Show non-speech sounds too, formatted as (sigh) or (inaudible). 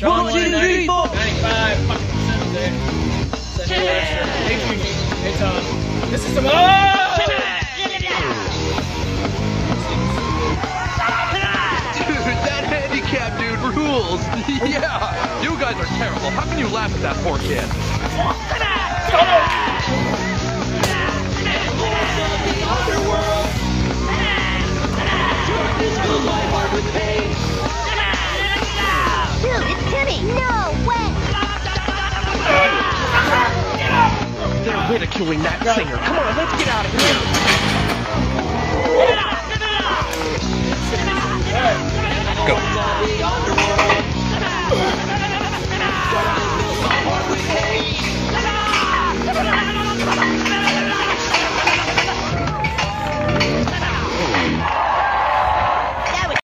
Sean One, won two, at three, 90 four. 95 fucking percent there. Send it extra. Hey, Tom. This is the one. Dude, that handicap dude rules. (laughs) yeah, you guys are terrible. How can you laugh at that poor kid? Ridiculing that singer. Come on, let's get out of here.